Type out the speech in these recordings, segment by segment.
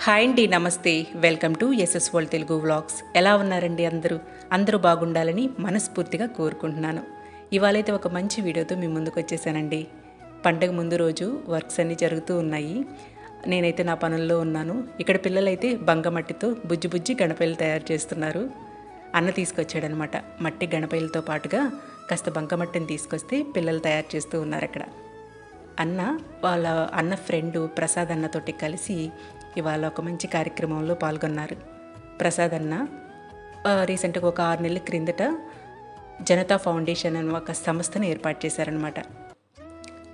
Hi అండి నమస్తే. Welcome to SS world Telugu vlogs. ఎలా ఉన్నారండి అందరూ? అందరూ బాగుండాలని మనస్ఫూర్తిగా కోరుకుంటున్నాను. ఇవాళైతే ఒక మంచి వీడియోతో మీ ముందుకు వచ్చేసానండి. పండగ ముందు రోజు వర్క్స్ అన్నీ జరుగుతూ ఉన్నాయి. నేనైతే నా పనుల్లో ఉన్నాను. ఇక్కడ పిల్లలైతే బంగమట్టితో బుజ్జి బుజ్జి గణపయ్యలు తయారు చేస్తున్నారు. అన్న తీసుకొచ్చాడనమాట. మట్టి గణపయ్యలతో పాటుగా కాస్త బంకమట్టిని తీసుకొస్తే పిల్లలు తయారు చేస్తూ ఉన్నారు అక్కడ. అన్న వాళ్ళ అన్న ఫ్రెండు ప్రసాద్ అన్నతోటి కలిసి ఇవాళ ఒక మంచి కార్యక్రమంలో పాల్గొన్నారు. ప్రసాద్ అన్న రీసెంట్గా ఒక ఆరు నెలల క్రిందట జనతా ఫౌండేషన్ అని ఒక సంస్థను ఏర్పాటు చేశారనమాట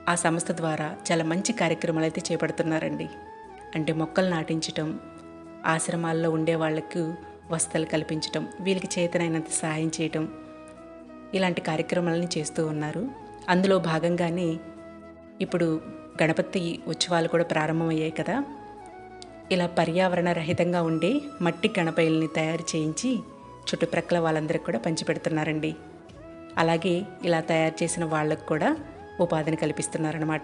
ఆ సంస్థ ద్వారా చాలా మంచి కార్యక్రమాలు అయితే చేపడుతున్నారండి. అంటే మొక్కలు నాటించటం ఆశ్రమాల్లో ఉండే వాళ్ళకు వసతులు కల్పించటం వీళ్ళకి చేతనైనంత సహాయం చేయటం ఇలాంటి కార్యక్రమాలని చేస్తూ ఉన్నారు. అందులో భాగంగానే ఇప్పుడు గణపతి ఉత్సవాలు కూడా ప్రారంభమయ్యాయి కదా. ఇలా పర్యావరణ రహితంగా ఉండే మట్టి కణపైల్ని తయారు చేయించి చుట్టుప్రక్కల వాళ్ళందరికీ కూడా పంచిపెడుతున్నారండి. అలాగే ఇలా తయారు చేసిన వాళ్ళకు కూడా ఉపాధిని కల్పిస్తున్నారన్నమాట.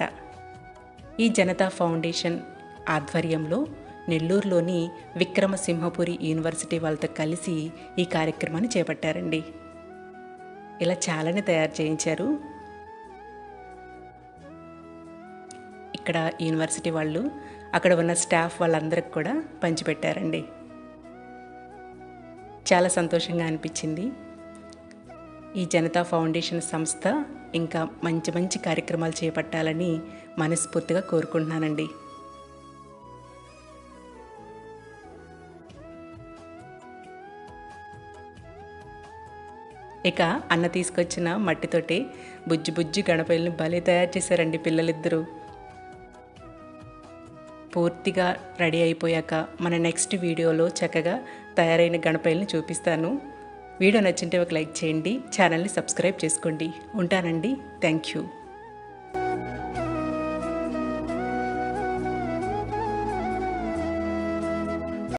ఈ జనతా ఫౌండేషన్ ఆధ్వర్యంలో నెల్లూరులోని విక్రమసింహపురి యూనివర్సిటీ వాళ్ళతో కలిసి ఈ కార్యక్రమాన్ని చేపట్టారండి. ఇలా చాలానే తయారు చేయించారు. ఇక్కడ యూనివర్సిటీ వాళ్ళు అక్కడ ఉన్న స్టాఫ్ వాళ్ళందరికి కూడా పంచిపెట్టారండి. చాలా సంతోషంగా అనిపించింది. ఈ జనతా ఫౌండేషన్ సంస్థ ఇంకా మంచి మంచి కార్యక్రమాలు చేపట్టాలని మనస్ఫూర్తిగా కోరుకుంటున్నానండి. ఇక అన్న తీసుకొచ్చిన మట్టితోటి బుజ్జి బుజ్జి గణపయ్యలను భలే తయారు చేశారండి పిల్లలిద్దరూ. పూర్తిగా రెడీ అయిపోయాక మన నెక్స్ట్ వీడియోలో చక్కగా తయారైన గణపయ్యలను చూపిస్తాను. వీడియో నచ్చింటే ఒక లైక్ చేయండి. ఛానల్ని సబ్స్క్రైబ్ చేసుకోండి. ఉంటానండి. Thank you.